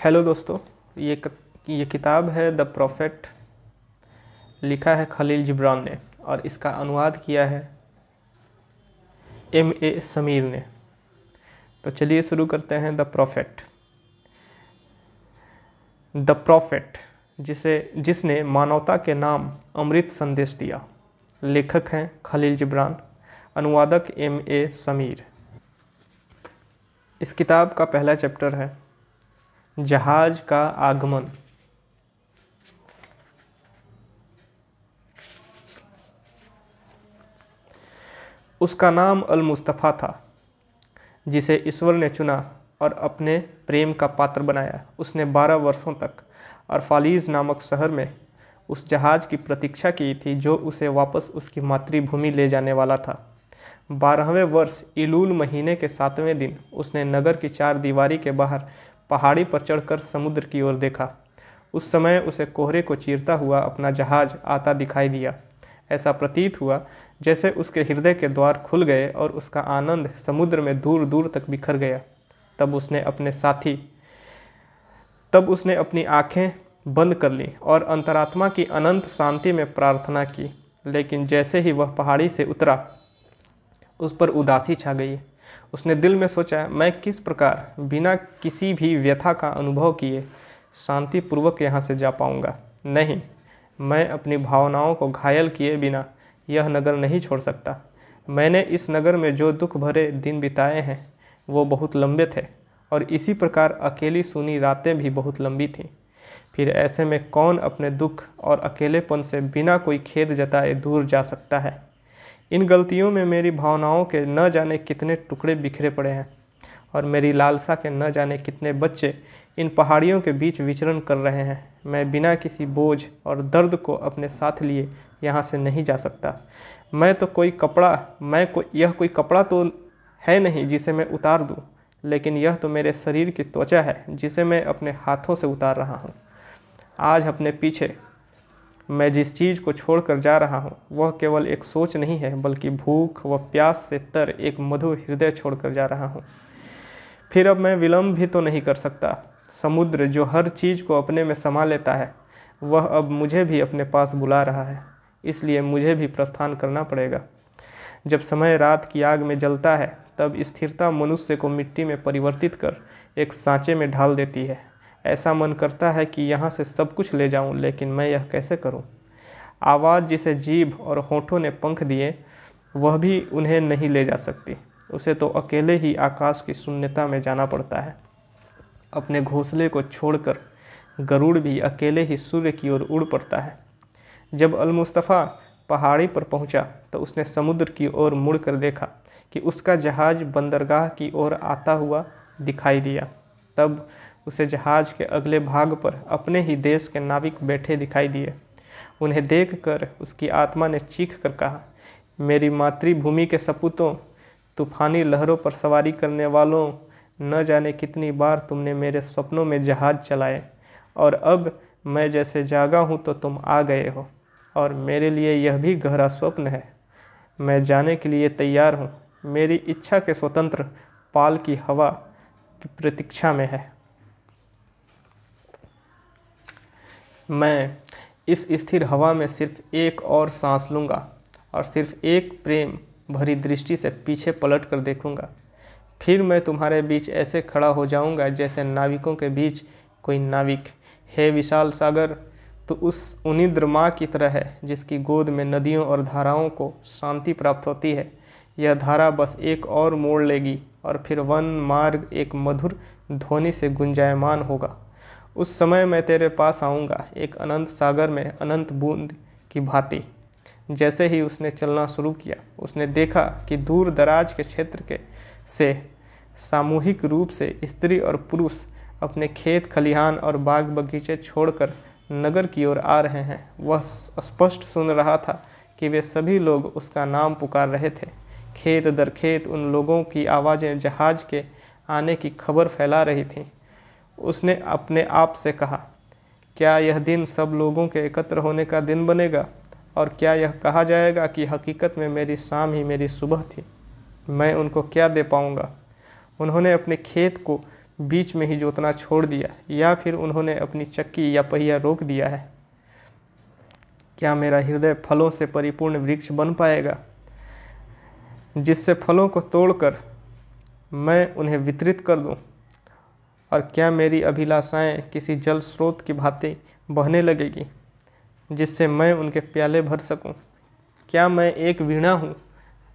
Hello दोस्तों ये क, ये किताब है द प्रॉफिट लिखा है खलील जिब्रान ने और इसका अनुवाद किया है एम ए समीर ने। तो चलिए शुरू करते हैं द प्रॉफिट। द प्रॉफिट जिसे जिसने मानवता के नाम अमृत संदेश दिया। लेखक हैं खलील जिब्रान अनुवादक एम ए समीर। इस किताब का पहला चैप्टर है जहाज़ का आगमन। उसका नाम अल मुस्तफ़ा था, जिसे ईश्वर ने चुना और अपने प्रेम का पात्र बनाया। उसने बारह वर्षों तक अरफालीज नामक शहर में उस जहाज़ की प्रतीक्षा की थी, जो उसे वापस उसकी मातृभूमि ले जाने वाला था। बारहवें वर्ष इलूल महीने के सातवें दिन उसने नगर की चार दीवारी के बाहर पहाड़ी पर चढ़कर समुद्र की ओर देखा। उस समय उसे कोहरे को चीरता हुआ अपना जहाज़ आता दिखाई दिया। ऐसा प्रतीत हुआ जैसे उसके हृदय के द्वार खुल गए और उसका आनंद समुद्र में दूर दूर तक बिखर गया। तब उसने अपने साथी, तब उसने अपनी आँखें बंद कर ली और अंतरात्मा की अनंत शांति में प्रार्थना की, लेकिन जैसे ही वह पहाड़ी से उतरा, उस पर उदासी छा गई। उसने दिल में सोचा, मैं किस प्रकार बिना किसी भी व्यथा का अनुभव किए शांतिपूर्वक यहाँ से जा पाऊँगा? नहीं, मैं अपनी भावनाओं को घायल किए बिना यह नगर नहीं छोड़ सकता। मैंने इस नगर में जो दुख भरे दिन बिताए हैं, वो बहुत लंबे थे और इसी प्रकार अकेली सुनी रातें भी बहुत लंबी थीं। फिर ऐसे में कौन अपने दुख और अकेलेपन से बिना कोई खेद जताए दूर जा सकता है? इन गलतियों में मेरी भावनाओं के न जाने कितने टुकड़े बिखरे पड़े हैं और मेरी लालसा के न जाने कितने बच्चे इन पहाड़ियों के बीच विचरण कर रहे हैं। मैं बिना किसी बोझ और दर्द को अपने साथ लिए यहाँ से नहीं जा सकता। मैं तो कोई कपड़ा, मैं को, यह कोई कपड़ा तो है नहीं जिसे मैं उतार दूँ, लेकिन यह तो मेरे शरीर की त्वचा है जिसे मैं अपने हाथों से उतार रहा हूँ। आज अपने पीछे मैं जिस चीज़ को छोड़कर जा रहा हूँ, वह केवल एक सोच नहीं है, बल्कि भूख व प्यास से तर एक मधुर हृदय छोड़कर जा रहा हूँ। फिर अब मैं विलम्ब भी तो नहीं कर सकता। समुद्र जो हर चीज़ को अपने में समा लेता है, वह अब मुझे भी अपने पास बुला रहा है, इसलिए मुझे भी प्रस्थान करना पड़ेगा। जब समय रात की आग में जलता है, तब स्थिरता मनुष्य को मिट्टी में परिवर्तित कर एक सांचे में ढाल देती है। ऐसा मन करता है कि यहाँ से सब कुछ ले जाऊँ, लेकिन मैं यह कैसे करूँ? आवाज़ जिसे जीभ और होठों ने पंख दिए, वह भी उन्हें नहीं ले जा सकती। उसे तो अकेले ही आकाश की शून्यता में जाना पड़ता है। अपने घोंसले को छोड़कर गरुड़ भी अकेले ही सूर्य की ओर उड़ पड़ता है। जब अलमुस्तफ़ा पहाड़ी पर पहुँचा तो उसने समुद्र की ओर मुड़कर देखा कि उसका जहाज़ बंदरगाह की ओर आता हुआ दिखाई दिया। तब उसे जहाज़ के अगले भाग पर अपने ही देश के नाविक बैठे दिखाई दिए। उन्हें देखकर उसकी आत्मा ने चीख कर कहा, मेरी मातृभूमि के सपूतों, तूफानी लहरों पर सवारी करने वालों, न जाने कितनी बार तुमने मेरे सपनों में जहाज़ चलाए, और अब मैं जैसे जागा हूँ तो तुम आ गए हो, और मेरे लिए यह भी गहरा स्वप्न है। मैं जाने के लिए तैयार हूँ। मेरी इच्छा के स्वतंत्र पाल की हवा की प्रतीक्षा में है। मैं इस स्थिर हवा में सिर्फ़ एक और सांस लूँगा और सिर्फ़ एक प्रेम भरी दृष्टि से पीछे पलट कर देखूँगा। फिर मैं तुम्हारे बीच ऐसे खड़ा हो जाऊँगा जैसे नाविकों के बीच कोई नाविक। हे विशाल सागर तो उस उनिद्र माँ की तरह है जिसकी गोद में नदियों और धाराओं को शांति प्राप्त होती है। यह धारा बस एक और मोड़ लेगी और फिर वन मार्ग एक मधुर ध्वनि से गुंजायमान होगा। उस समय मैं तेरे पास आऊँगा, एक अनंत सागर में अनंत बूंद की भांति। जैसे ही उसने चलना शुरू किया, उसने देखा कि दूर दराज के क्षेत्र के से सामूहिक रूप से स्त्री और पुरुष अपने खेत, खलिहान और बाग बगीचे छोड़कर नगर की ओर आ रहे हैं। वह स्पष्ट सुन रहा था कि वे सभी लोग उसका नाम पुकार रहे थे। खेत दर खेत उन लोगों की आवाज़ें जहाज़ के आने की खबर फैला रही थीं। उसने अपने आप से कहा, क्या यह दिन सब लोगों के एकत्र होने का दिन बनेगा? और क्या यह कहा जाएगा कि हकीकत में मेरी शाम ही मेरी सुबह थी? मैं उनको क्या दे पाऊँगा? उन्होंने अपने खेत को बीच में ही जोतना छोड़ दिया, या फिर उन्होंने अपनी चक्की या पहिया रोक दिया है? क्या मेरा हृदय फलों से परिपूर्ण वृक्ष बन पाएगा, जिससे फलों को तोड़कर मैं उन्हें वितरित कर दूँ? और क्या मेरी अभिलाषाएँ किसी जल स्रोत की भांति बहने लगेगी, जिससे मैं उनके प्याले भर सकूँ? क्या मैं एक वीणा हूँ,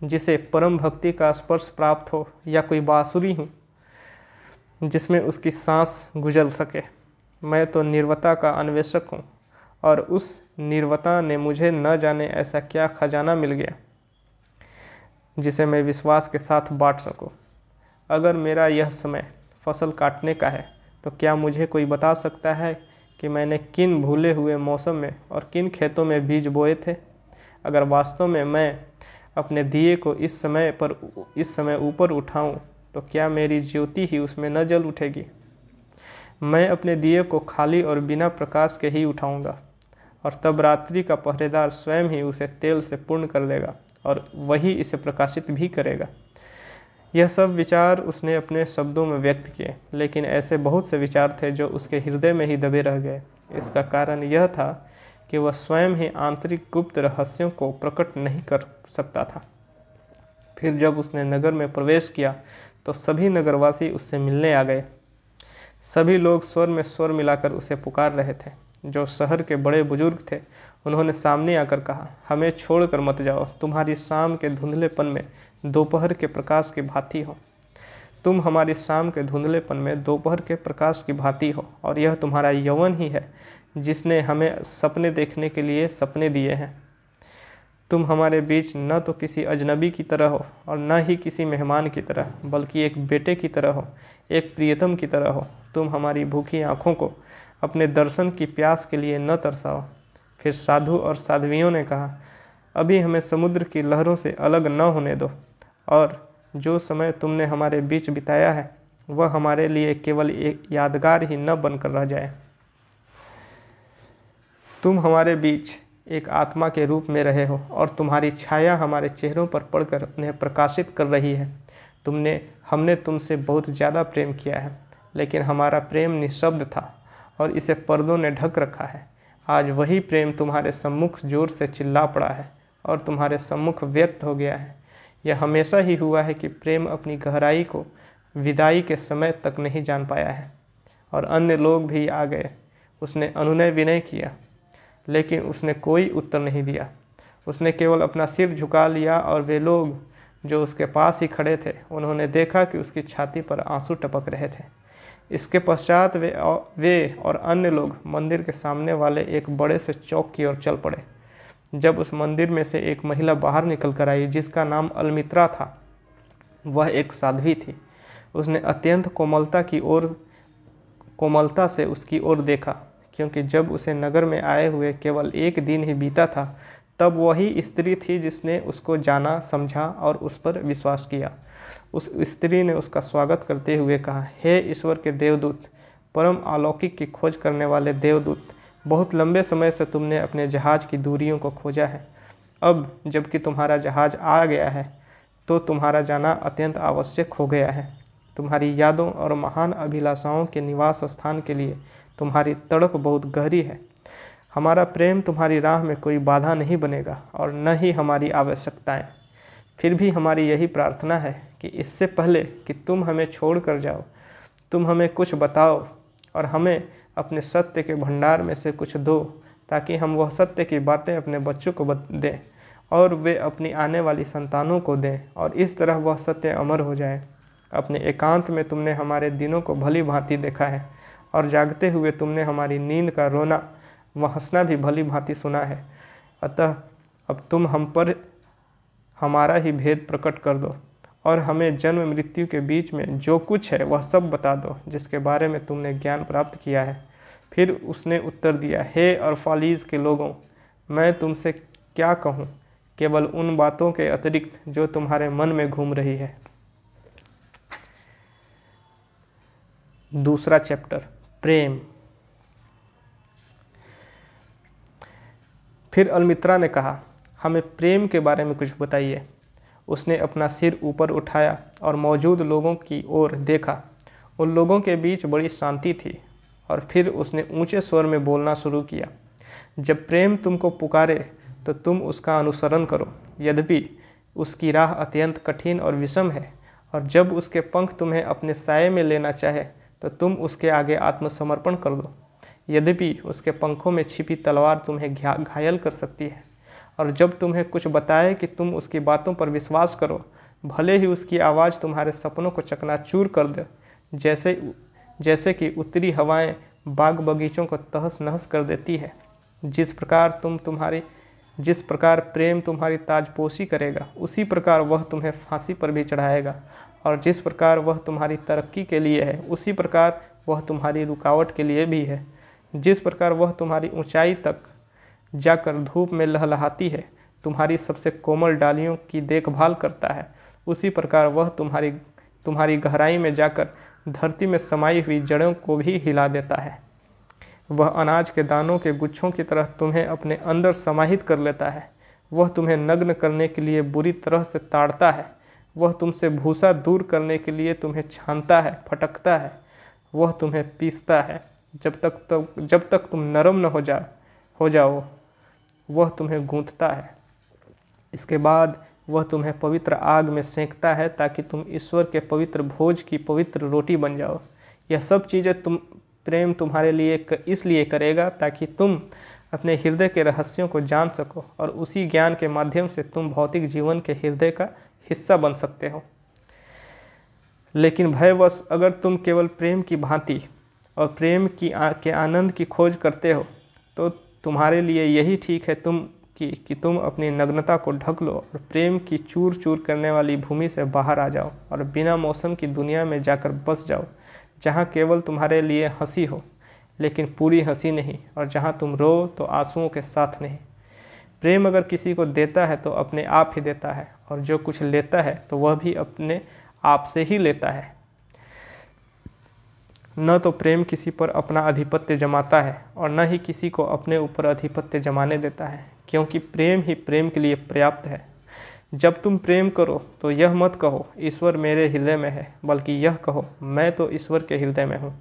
जिसे परम भक्ति का स्पर्श प्राप्त हो, या कोई बाँसुरी हूँ, जिसमें उसकी सांस गुजर सके मैं तो निर्वता का अन्वेषक हूँ, और उस निर्वता ने मुझे न जाने ऐसा क्या खजाना मिल गया, जिसे मैं विश्वास के साथ बांट सकूँ। अगर मेरा यह समय फ़सल काटने का है। तो क्या मुझे कोई बता सकता है कि मैंने किन भूले हुए मौसम में और किन खेतों में बीज बोए थे? अगर वास्तव में मैं अपने दिए को इस समय पर इस समय ऊपर उठाऊं तो क्या मेरी ज्योति ही उसमें न जल उठेगी? मैं अपने दिए को खाली और बिना प्रकाश के ही उठाऊँगा, और तब रात्रि का पहरेदार स्वयं ही उसे तेल से पूर्ण कर देगा और वही इसे प्रकाशित भी करेगा। यह सब विचार उसने अपने शब्दों में व्यक्त किए, लेकिन ऐसे बहुत से विचार थे जो उसके हृदय में ही दबे रह गए। इसका कारण यह था कि वह स्वयं ही आंतरिक गुप्त रहस्यों को प्रकट नहीं कर सकता था। फिर जब उसने नगर में प्रवेश किया तो सभी नगरवासी उससे मिलने आ गए। सभी लोग स्वर में स्वर मिलाकर उसे पुकार रहे थे। जो शहर के बड़े बुज़ुर्ग थे, उन्होंने सामने आकर कहा, हमें छोड़कर मत जाओ। तुम्हारी शाम के धुंधलेपन में दोपहर के प्रकाश की भांति हो। तुम हमारी शाम के धुंधलेपन में दोपहर के प्रकाश की भांति हो और यह तुम्हारा यौवन ही है, जिसने हमें सपने देखने के लिए सपने दिए हैं। तुम हमारे बीच न तो किसी अजनबी की तरह हो और न ही किसी मेहमान की तरह, बल्कि एक बेटे की तरह हो, एक प्रियतम की तरह हो। तुम हमारी भूखी आँखों को अपने दर्शन की प्यास के लिए न तरसाओ। फिर साधु और साध्वियों ने कहा, अभी हमें समुद्र की लहरों से अलग न होने दो। और जो समय तुमने हमारे बीच बिताया है, वह हमारे लिए केवल एक यादगार ही न बनकर रह जाए। तुम हमारे बीच एक आत्मा के रूप में रहे हो और तुम्हारी छाया हमारे चेहरों पर पड़कर उन्हें प्रकाशित कर रही है। तुमने, हमने तुमसे बहुत ज़्यादा प्रेम किया है, लेकिन हमारा प्रेम निःशब्द था और इसे पर्दों ने ढक रखा है। आज वही प्रेम तुम्हारे सम्मुख ज़ोर से चिल्ला पड़ा है और तुम्हारे सम्मुख व्यक्त हो गया है। यह हमेशा ही हुआ है कि प्रेम अपनी गहराई को विदाई के समय तक नहीं जान पाया है, और अन्य लोग भी आ गए। उसने अनुनय विनय किया, लेकिन उसने कोई उत्तर नहीं दिया। उसने केवल अपना सिर झुका लिया, और वे लोग जो उसके पास ही खड़े थे, उन्होंने देखा कि उसकी छाती पर आँसू टपक रहे थे। इसके पश्चात वे वे और अन्य लोग मंदिर के सामने वाले एक बड़े से चौक की ओर चल पड़े। जब उस मंदिर में से एक महिला बाहर निकल कर आई, जिसका नाम अलमित्रा था, वह एक साध्वी थी। उसने अत्यंत कोमलता की ओर, कोमलता से उसकी ओर देखा, क्योंकि जब उसे नगर में आए हुए केवल एक दिन ही बीता था, तब वही स्त्री थी जिसने उसको जाना, समझा और उस पर विश्वास किया। उस स्त्री ने उसका स्वागत करते हुए कहा, हे ईश्वर के देवदूत, परम अलौकिक की खोज करने वाले देवदूत बहुत लंबे समय से तुमने अपने जहाज़ की दूरियों को खोजा है। अब जबकि तुम्हारा जहाज़ आ गया है तो तुम्हारा जाना अत्यंत आवश्यक हो गया है। तुम्हारी यादों और महान अभिलाषाओं के निवास स्थान के लिए तुम्हारी तड़प बहुत गहरी है। हमारा प्रेम तुम्हारी राह में कोई बाधा नहीं बनेगा और न ही हमारी आवश्यकताएँ। फिर भी हमारी यही प्रार्थना है कि इससे पहले कि तुम हमें छोड़ कर जाओ, तुम हमें कुछ बताओ और हमें अपने सत्य के भंडार में से कुछ दो, ताकि हम वह सत्य की बातें अपने बच्चों को दें और वे अपनी आने वाली संतानों को दें और इस तरह वह सत्य अमर हो जाए। अपने एकांत में तुमने हमारे दिनों को भली भांति देखा है और जागते हुए तुमने हमारी नींद का रोना व हंसना भी भली भांति सुना है। अतः अब तुम हम पर हमारा ही भेद प्रकट कर दो। और हमें जन्म मृत्यु के बीच में जो कुछ है, वह सब बता दो, जिसके बारे में तुमने ज्ञान प्राप्त किया है। फिर उसने उत्तर दिया, हे और फालीज के लोगों, मैं तुमसे क्या कहूँ? केवल उन बातों के अतिरिक्त जो तुम्हारे मन में घूम रही है। दूसरा चैप्टर, प्रेम। फिर अलमित्रा ने कहा, हमें प्रेम के बारे में कुछ बताइए। उसने अपना सिर ऊपर उठाया और मौजूद लोगों की ओर देखा। उन लोगों के बीच बड़ी शांति थी और फिर उसने ऊँचे स्वर में बोलना शुरू किया, जब प्रेम तुमको पुकारे तो तुम उसका अनुसरण करो। यद्यपि उसकी राह अत्यंत कठिन और विषम है, और जब उसके पंख तुम्हें अपने साय में लेना चाहे तो तुम उसके आगे आत्मसमर्पण कर दो यद्यपि उसके पंखों में छिपी तलवार तुम्हें घायल कर सकती है। और जब तुम्हें कुछ बताए कि तुम उसकी बातों पर विश्वास करो, भले ही उसकी आवाज़ तुम्हारे सपनों को चकनाचूर कर दे, जैसे जैसे कि उत्तरी हवाएँ बाग बगीचों को तहस नहस कर देती है। जिस प्रकार तुम तुम्हारी, जिस प्रकार प्रेम तुम्हारी ताजपोशी करेगा, उसी प्रकार वह तुम्हें फांसी पर भी चढ़ाएगा। और जिस प्रकार वह तुम्हारी तरक्की के लिए है, उसी प्रकार वह तुम्हारी रुकावट के लिए भी है। जिस प्रकार वह तुम्हारी ऊंचाई तक जाकर धूप में लहलहाती है। तुम्हारी सबसे कोमल डालियों की देखभाल करता है। उसी प्रकार वह तुम्हारी तुम्हारी गहराई में जाकर धरती में समाई हुई जड़ों को भी हिला देता है। वह अनाज के दानों के गुच्छों की तरह तुम्हें अपने अंदर समाहित कर लेता है। वह तुम्हें नग्न करने के लिए बुरी तरह से ताड़ता है। वह तुमसे भूसा दूर करने के लिए तुम्हें छानता है, फटकता है। वह तुम्हें पीसता है। जब तक तो जब तक तुम नरम न हो जा, हो जाओ। वह तुम्हें गूंथता है। इसके बाद वह तुम्हें पवित्र आग में सेंकता है ताकि तुम ईश्वर के पवित्र भोज की पवित्र रोटी बन जाओ। यह सब चीज़ें तुम प्रेम तुम्हारे लिए इसलिए करेगा ताकि तुम अपने हृदय के रहस्यों को जान सको और उसी ज्ञान के माध्यम से तुम भौतिक जीवन के हृदय का हिस्सा बन सकते हो। लेकिन भयवश अगर तुम केवल प्रेम की भांति और प्रेम की आ, के आनंद की खोज करते हो तो तुम्हारे लिए यही ठीक है तुम कि, कि तुम अपनी नग्नता को ढक लो और प्रेम की चूर चूर करने वाली भूमि से बाहर आ जाओ और बिना मौसम की दुनिया में जाकर बस जाओ जहाँ केवल तुम्हारे लिए हँसी हो लेकिन पूरी हँसी नहीं और जहाँ तुम रो तो आंसुओं के साथ नहीं। प्रेम अगर किसी को देता है तो अपने आप ही देता है और जो कुछ लेता है तो वह भी अपने आप से ही लेता है। न तो प्रेम किसी पर अपना अधिपत्य जमाता है और न ही किसी को अपने ऊपर अधिपत्य जमाने देता है, क्योंकि प्रेम ही प्रेम के लिए पर्याप्त है। जब तुम प्रेम करो तो यह मत कहो, ईश्वर मेरे हृदय में है, बल्कि यह कहो, मैं तो ईश्वर के हृदय में हूँ।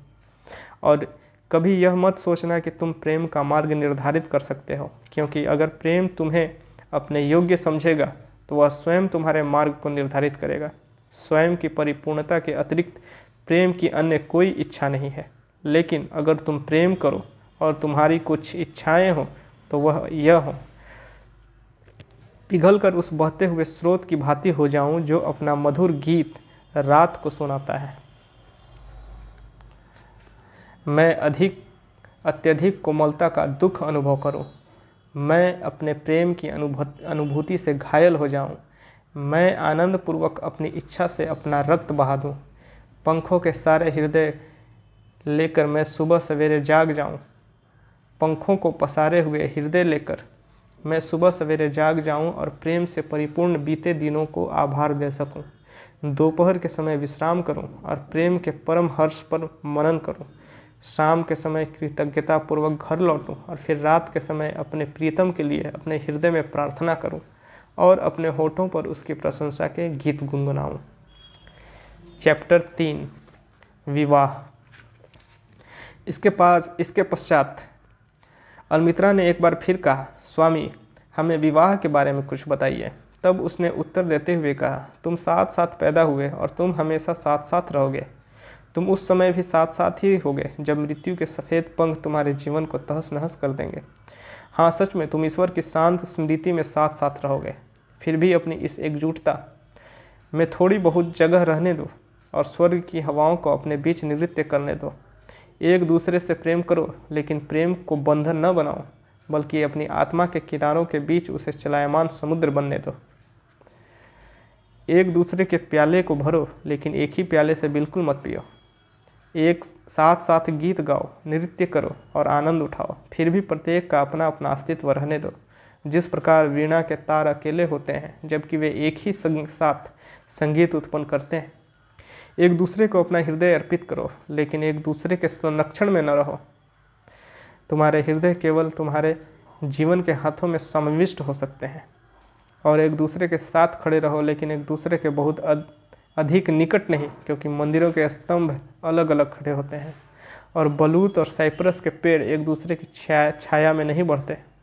और कभी यह मत सोचना कि तुम प्रेम का मार्ग निर्धारित कर सकते हो, क्योंकि अगर प्रेम तुम्हें अपने योग्य समझेगा तो वह स्वयं तुम्हारे मार्ग को निर्धारित करेगा। स्वयं की परिपूर्णता के अतिरिक्त प्रेम की अन्य कोई इच्छा नहीं है। लेकिन अगर तुम प्रेम करो और तुम्हारी कुछ इच्छाएँ हो तो वह यह हो। पिघल कर उस बहते हुए स्रोत की भांति हो जाऊँ जो अपना मधुर गीत रात को सुनाता है। मैं अधिक अत्यधिक कोमलता का दुख अनुभव करूँ, मैं अपने प्रेम की अनुभूति से घायल हो जाऊँ, मैं आनंदपूर्वक अपनी इच्छा से अपना रक्त बहा दूँ। पंखों के सारे हृदय लेकर मैं सुबह सवेरे जाग जाऊँ, पंखों को पसारे हुए हृदय लेकर मैं सुबह सवेरे जाग जाऊँ और प्रेम से परिपूर्ण बीते दिनों को आभार दे सकूँ, दोपहर के समय विश्राम करूँ और प्रेम के परम हर्ष पर मनन करूँ, शाम के समय कृतज्ञतापूर्वक घर लौटूं और फिर रात के समय अपने प्रीतम के लिए अपने हृदय में प्रार्थना करूँ और अपने होठों पर उसकी प्रशंसा के गीत गुनगुनाऊं। चैप्टर तीन, विवाह। इसके पास, इसके पश्चात, अलमित्रा ने एक बार फिर कहा, स्वामी, हमें विवाह के बारे में कुछ बताइए। तब उसने उत्तर देते हुए कहा, तुम साथ साथ पैदा हुए और तुम हमेशा साथ साथ रहोगे। तुम उस समय भी साथ साथ ही होगे जब मृत्यु के सफ़ेद पंख तुम्हारे जीवन को तहस नहस कर देंगे। हाँ सच में तुम ईश्वर की शांत स्मृति में साथ साथ रहोगे। फिर भी अपनी इस एकजुटता में थोड़ी बहुत जगह रहने दो। और स्वर्ग की हवाओं को अपने बीच नृत्य करने दो। एक दूसरे से प्रेम करो, लेकिन प्रेम को बंधन न बनाओ, बल्कि अपनी आत्मा के किनारों के बीच उसे चलायमान समुद्र बनने दो। एक दूसरे के प्याले को भरो, लेकिन एक ही प्याले से बिल्कुल मत पियो। एक साथ साथ गीत गाओ, नृत्य करो और आनंद उठाओ। फिर भी प्रत्येक का अपना अपना अस्तित्व रहने दो। जिस प्रकार वीणा के तार अकेले होते हैं, जबकि वे एक ही संग साथ संगीत उत्पन्न करते हैं एक दूसरे को अपना हृदय अर्पित करो, लेकिन एक दूसरे के संरक्षण में न रहो। तुम्हारे हृदय केवल तुम्हारे जीवन के हाथों में समाविष्ट हो सकते हैं। और एक दूसरे के साथ खड़े रहो, लेकिन एक दूसरे के बहुत अधिक निकट नहीं, क्योंकि मंदिरों के स्तंभ अलग अलग खड़े होते हैं। और बलूत और साइप्रस के पेड़ एक दूसरे की छाया छाया में नहीं बढ़ते।